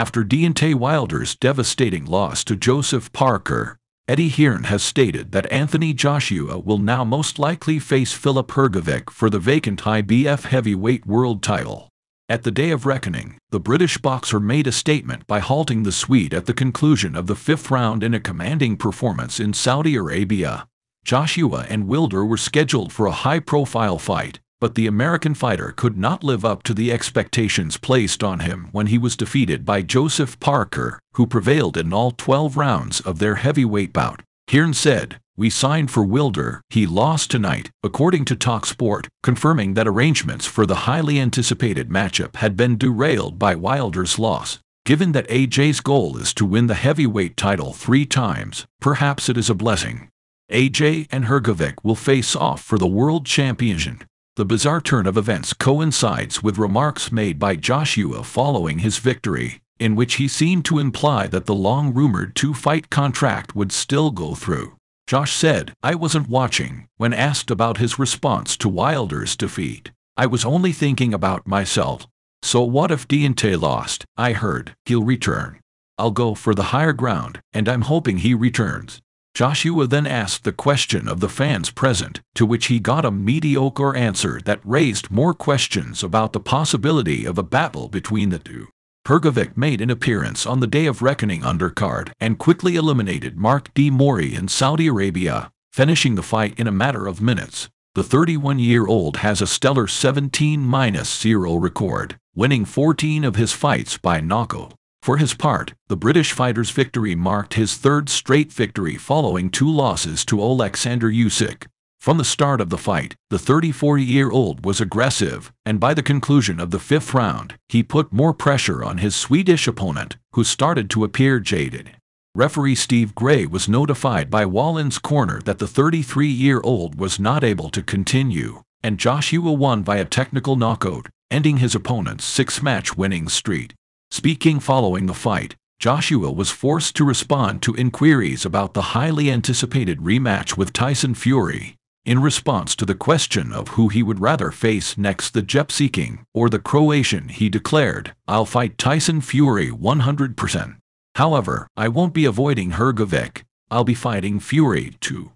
After Deontay Wilder's devastating loss to Joseph Parker, Eddie Hearn has stated that Anthony Joshua will now most likely face Filip Hrgovic for the vacant IBF heavyweight world title. At the Day of Reckoning, the British boxer made a statement by halting the Swede at the conclusion of the fifth round in a commanding performance in Saudi Arabia. Joshua and Wilder were scheduled for a high-profile fight, but the American fighter could not live up to the expectations placed on him when he was defeated by Joseph Parker, who prevailed in all 12 rounds of their heavyweight bout. Hearn said, We signed for Wilder, he lost tonight, according to TalkSport, confirming that arrangements for the highly anticipated matchup had been derailed by Wilder's loss. Given that AJ's goal is to win the heavyweight title three times, perhaps it is a blessing. AJ and Hrgovic will face off for the World Championship. The bizarre turn of events coincides with remarks made by Joshua following his victory, in which he seemed to imply that the long-rumored two-fight contract would still go through. Josh said, I wasn't watching when asked about his response to Wilder's defeat. I was only thinking about myself. So what if Deontay lost? I heard, he'll return. I'll go for the higher ground, and I'm hoping he returns. Joshua then asked the question of the fans present, to which he got a mediocre answer that raised more questions about the possibility of a battle between the two. Hrgovic made an appearance on the Day of Reckoning undercard and quickly eliminated Mark de Mori in Saudi Arabia, finishing the fight in a matter of minutes. The 31-year-old has a stellar 17-0 record, winning 14 of his fights by knockout. For his part, the British fighter's victory marked his third straight victory following two losses to Alexander Usyk. From the start of the fight, the 34-year-old was aggressive, and by the conclusion of the fifth round, he put more pressure on his Swedish opponent, who started to appear jaded. Referee Steve Gray was notified by Wallins Corner that the 33-year-old was not able to continue, and Joshua won by a technical knockout, ending his opponent's six-match winning streak. Speaking following the fight, Joshua was forced to respond to inquiries about the highly anticipated rematch with Tyson Fury. In response to the question of who he would rather face next the Gypsy King or the Croatian he declared, I'll fight Tyson Fury 100%. However, I won't be avoiding Hrgovic, I'll be fighting Fury too.